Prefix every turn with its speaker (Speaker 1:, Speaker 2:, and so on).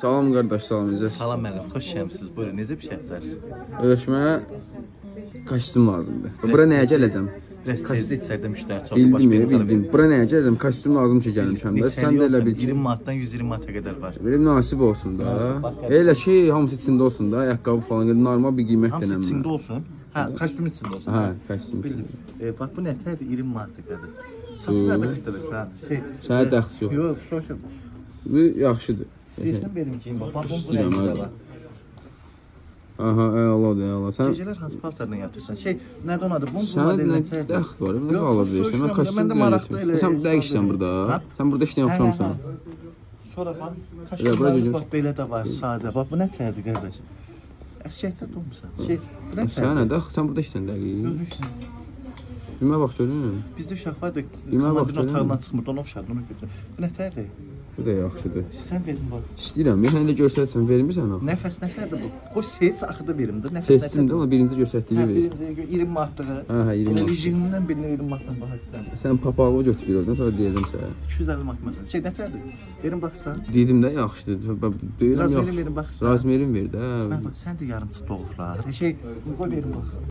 Speaker 1: Salam qardaş, salam necə?
Speaker 2: Salam müəllim, xoş gəlmisiniz. Buyurun, necə bir şərtlər?
Speaker 1: Öyrəşməyə kostyum lazımdır. Bura nəyə gələcəm?
Speaker 2: Biraz tezdə içəridə müştəri çoxdur.
Speaker 1: Bildim, ya, bildim. Bura nəyə gələcəm? Kostyum lazım ki, gəlmişəm də. Sən də elə bil ki,
Speaker 2: 20 manatdan 120 manata qədər var.
Speaker 1: belə münasib olsun da. Elə ki, hamısı içində olsun da, ayaqqabı falan, normal bir qiymət
Speaker 2: Hamısı
Speaker 1: denəmə.
Speaker 2: içində olsun. Hə, kostyum içində olsun.
Speaker 1: Hə, kostyum.
Speaker 2: Bildim. E, bax bu nətərdir? 20 manata qədər. Saçı nədə qıtırırsan? Şey,
Speaker 1: Sənə dəxli yox.
Speaker 2: Yox, soruşum.
Speaker 1: Bu yaxşıdır.
Speaker 2: İstəyirsən verim ki, bax, bu rəngdə var.
Speaker 1: Aha, əladır, əla. Sən
Speaker 2: Gecələr hansı paltarla yatırsan? Şey, nədə onadı? Bu
Speaker 1: Sənə
Speaker 2: model
Speaker 1: nə
Speaker 2: nətərdir?
Speaker 1: dəxli var? Nə ala bilirsən? Mən kostyum
Speaker 2: maraqlı elə-
Speaker 1: Sən işləyirsən burada?
Speaker 2: Hə?
Speaker 1: Sən burada işləyən
Speaker 2: Hə, hə, hə. Sonra bax,
Speaker 1: gedir.
Speaker 2: bax belə də var, sadə. Bax bu nətərdir qardaş? Əskəkdə durmusan. Şey, bu
Speaker 1: Sən
Speaker 2: nətərdir?
Speaker 1: nə dəxli? Sən burada işləyən dəqiq. Bilmə bax görün.
Speaker 2: Bizdə uşaq var da, komandirin otağından çıxmır, ona oxşardı, onu götür. Bu nətərdir?
Speaker 1: Bu da yaxşıdır.
Speaker 2: Sən verin bax.
Speaker 1: İstəyirəm. Bir həndə göstərsən, vermirsən axı.
Speaker 2: Nəfəs nətərdir bu? Qoy seç axıda verim də, nəfəs
Speaker 1: də
Speaker 2: nətərdir?
Speaker 1: amma birinci
Speaker 2: Hə,
Speaker 1: göstərdiyi ver.
Speaker 2: birinci 20 manatlığı.
Speaker 1: Hə, hə, 20 manat.
Speaker 2: Rejimindən birini 20 manatdan baha istəyirəm.
Speaker 1: Sən papağı götür bir oradan sonra deyəcəm sənə.
Speaker 2: 250 manat məsələn. Şey nətərdir? Verin baxsan.
Speaker 1: Dedim də yaxşıdır. Deyirəm yaxşı.
Speaker 2: verin baxsan.
Speaker 1: Razmerin ver də.
Speaker 2: Mən bax, sən də yarımçıq doğuflar. Şey, qoy verin bax.